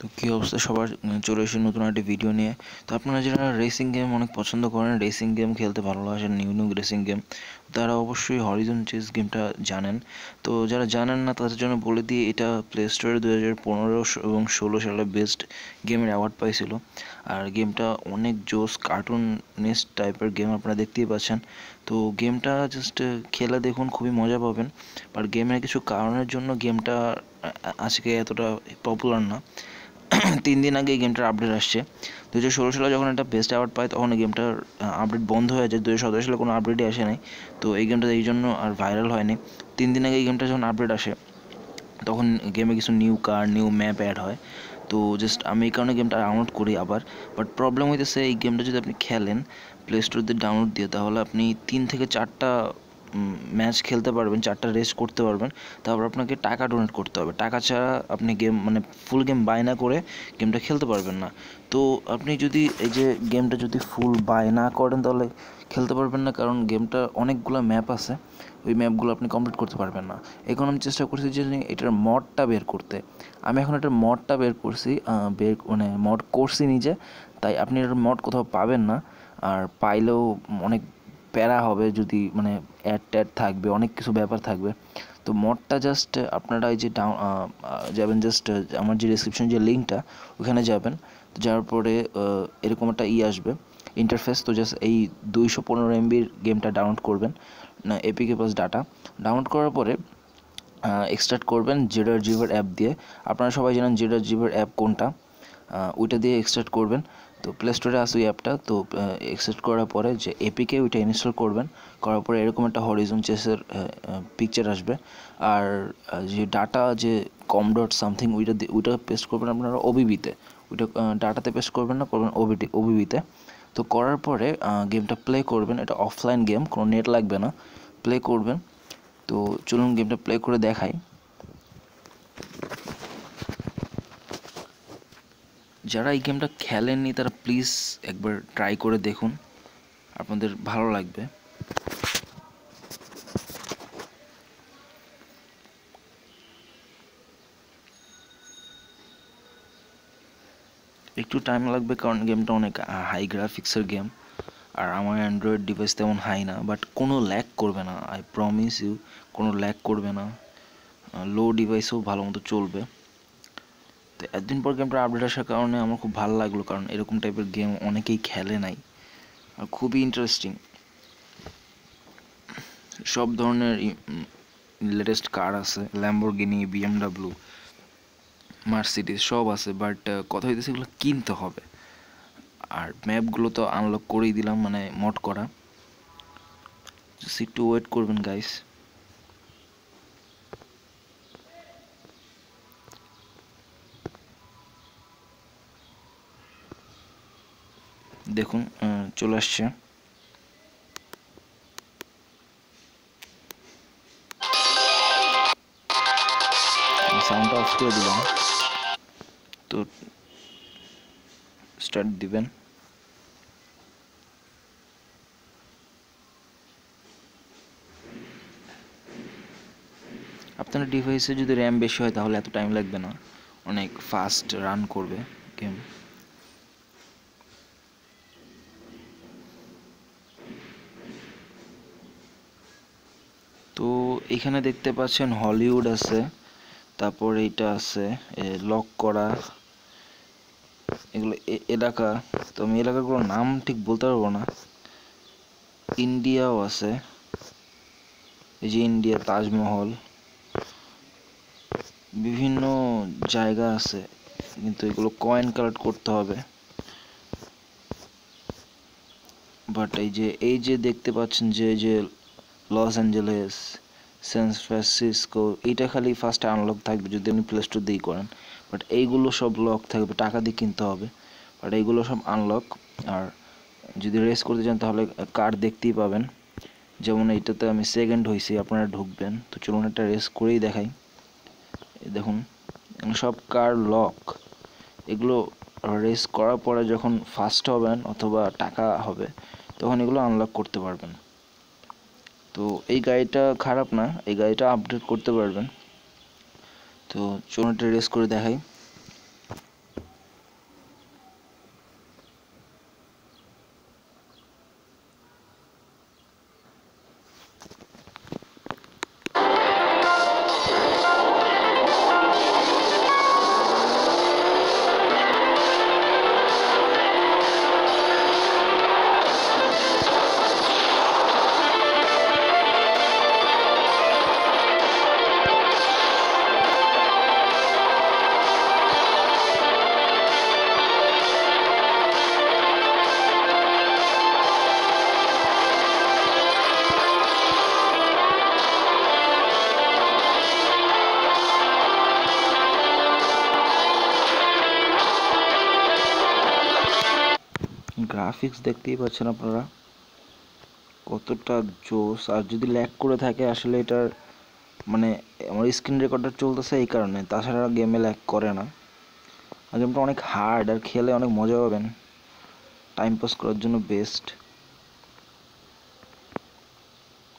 তো কী অবস্থা? সবার চলে এসে নতুন একটি ভিডিও নিয়ে। তো আপনারা যারা রেসিং গেম অনেক পছন্দ করেন রেসিং গেম খেলতে ভালোবাসেন নিউ নিউ রেসিং গেম তারা অবশ্যই হরিজন চেস গেমটা জানেন। তো যারা জানেন না, তাদের জন্য বলে দিই, এটা প্লে স্টোরে দু হাজার পনেরো এবং ষোলো সালে বেস্ট গেমের অ্যাওয়ার্ড পাইছিল। আর গেমটা অনেক জোস কার্টুনিস্ট টাইপের গেম আপনারা দেখতেই পাচ্ছেন। তো গেমটা জাস্ট খেলে দেখুন, খুবই মজা পাবেন। আর গেমের কিছু কারণের জন্য গেমটা আজকে এতটা পপুলার না। তিন দিন আগে এই গেমটার আপডেট আসছে। দু হাজার ষোলো সালে যখন এটা বেস্ট অ্যাওয়ার্ড পায়, তখন এই গেমটার আপডেট বন্ধ হয়ে যায়। দু হাজার সতেরো সালে কোনো আপডেটই আসে নাই। তো এই গেমটা এই জন্য আর ভাইরাল হয়নি। তিন দিন আগে এই গেমটা যখন আপডেট আসে, তখন গেমে কিছু new car new map add হয়। তো জাস্ট আমি এই কারণে গেমটা ডাউনলোড করি আবার। বাট প্রবলেম হইতেছে, এই গেমটা যদি আপনি খেলেন প্লে স্টোর দিয়ে ডাউনলোড দিয়ে, তাহলে আপনি তিন থেকে চারটা ম্যাচ খেলতে পারবেন, চারটা রেস করতে পারবেন, তারপর আপনাকে টাকা ডোনেট করতে হবে। টাকা ছাড়া আপনি গেম মানে ফুল গেম বাই না করে গেমটা খেলতে পারবেন না। তো আপনি যদি এই যে গেমটা যদি ফুল বাই না করেন, তাহলে খেলতে পারবেন না, কারণ গেমটা অনেকগুলো ম্যাপ আছে। ওই ম্যাপগুলো আপনি কমপ্লিট করতে পারবেন না। এখন আমি চেষ্টা করছি যে এটার মডটা বের করতে। আমি এখন এটার মডটা বের করছি বের মানে মড করছি নিজে, তাই আপনি এটার মড কোথাও পাবেন না। আর পাইলেও অনেক প্যারা হবে যদি মানে অ্যাড ট্যাড থাকবে, অনেক কিছু ব্যাপার থাকবে। তো মডটা জাস্ট আপনারা এই যে ডাউন যাবেন জাস্ট আমার যে ডিসক্রিপশন যে লিঙ্কটা ওখানে যাবেন। তো যাওয়ার পরে এরকম একটা ই আসবে। ইন্টারফেস তো জাস্ট এই দুইশো পনেরো এমবির গেমটা ডাউনলোড করবেন, না এপিকে প্লাস ডাটা ডাউনলোড করার পরে এক্সট্রাক্ট করবেন জেডার জিভার অ্যাপ দিয়ে। আপনারা সবাই জানেন জেডার জিভার অ্যাপ কোনটা? ওইটা দিয়ে এক্সট্রাক্ট করবেন। তো প্লে স্টোরে আসে অ্যাপটা তো এক্সট্রাক্ট করার পরে যে এপিকে ওইটা ইনস্টল করবেন। করার পরে এরকম একটা হরিজন চেসের পিকচার আসবে। আর যে ডাটা যে কম ডট সামথিং ওইটা ওইটা পেস্ট করবেন আপনারা ওবিবিতে ওইটা ডাটাতে পেস্ট করবেন না, করবেন ওবিটি ওবিবিতে তো। করার পরে গেমটা প্লে করবেন। এটা অফলাইন গেম কোনো নেট লাগবে না। প্লে করবেন। তো চলুন গেমটা প্লে করে দেখাই। যারা এই গেমটা খেলেননি, তারা প্লিজ একবার ট্রাই করে দেখুন। আপনাদের ভালো লাগবে। একটু টাইম লাগবে কারণ গেমটা অনেক হাই গ্রাফিক্সের গেম আর আমার অ্যান্ড্রয়েড ডিভাইস তেমন হাই না বাট কোনো ল্যাক করবে না আই প্রমিস ইউ কোনো ল্যাক করবে না। লো ডিভাইসেও ভালো মতো চলবে। তো একদিন পর গেমটা আপডেট আসার কারণে আমার খুব ভালো লাগল, কারণ এরকম টাইপের গেম অনেকেই খেলে নাই। আর খুবই ইন্টারেস্টিং সব ধরনের লেটেস্ট কার আছে ল্যাম্বোর্গিনি বিএমডাব্লিউ মার্সিডিস সব আছে বাট কথা হইতেছে এগুলো কিনতে হবে। আর ম্যাপগুলো তো আনলক করেই দিলাম মানে মড করা। সিট একটু ওয়েট করবেন গাইস দেখুন চলে আসছে। সাউন্ডটা অফ করে দিলাম। তো স্টার্ট দিবেন। আপনার ডিভাইসে যদি র্যাম বেশি হয়, তাহলে এত টাইম লাগবে না। অনেক ফাস্ট রান করবে গেম তো এখানে দেখতে পাচ্ছেন হলিউড আছে, তারপর এইটা আছে লক করা, এগুলো এলাকা, তো আমি এলাকাগুলোর নাম ঠিক বলতে পারব না। ইন্ডিয়াও আছে, এই যে ইন্ডিয়া, তাজমহল, বিভিন্ন জায়গা আছে, কিন্তু এগুলো কয়েন কালেক্ট করতে হবে। বাট এই যে এই যে দেখতে পাচ্ছেন যে যে লস অ্যাঞ্জেলেস সান ফ্রান্সিসকো এইটা খালি ফার্স্টে আনলক থাকবে যদি আপনি প্লে স্টোর দিয়েই করেন। বাট এইগুলো সব লক থাকবে, টাকা দিয়ে কিনতে হবে। বাট এইগুলো সব আনলক আর যদি রেস করতে চান তাহলে কার দেখতেই পাবেন। যেমন এইটাতে আমি সেকেন্ড হয়েছি, আপনারা ঢুকবেন। তো চলুন একটা রেস করেই দেখাই। দেখুন সব কার লক এগুলো রেস করার পরে যখন ফার্স্ট হবেন অথবা টাকা হবে, তখন এগুলো আনলক করতে পারবেন। তো এই গাড়িটা খারাপ না, এই গাড়িটা আপডেট করতে পারবেন। তো চলুন একটা রেস করে দেখাই। গ্রাফিক্স দেখতেই পাচ্ছেন আপনারা। কতটা জোস আর যদি ল্যাক করে থাকে, আসলে এটার মানে আমার স্ক্রিন রেকর্ডার চলতেছে এই কারণে। তাছাড়া গেমে ল্যাক করে না। আর গেমটা অনেক হার্ড আর খেলে অনেক মজা পাবেন। টাইম পাস করার জন্য বেস্ট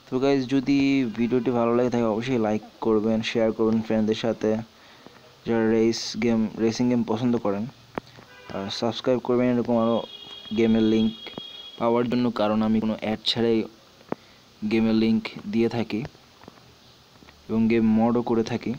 তো গাইজ যদি ভিডিওটি ভালো লাগে থাকে, অবশ্যই লাইক করবেন শেয়ার করবেন ফ্রেন্ডদের সাথে। যারা রেস গেম রেসিং গেম পছন্দ করেন, আর সাবস্ক্রাইব করবেন এরকম আরও গেমের লিঙ্ক পাওয়ার জন্য, কারণ আমি কোনো অ্যাড ছাড়াই গেমের লিঙ্ক দিয়ে থাকি এবং গেম মডও করে থাকি।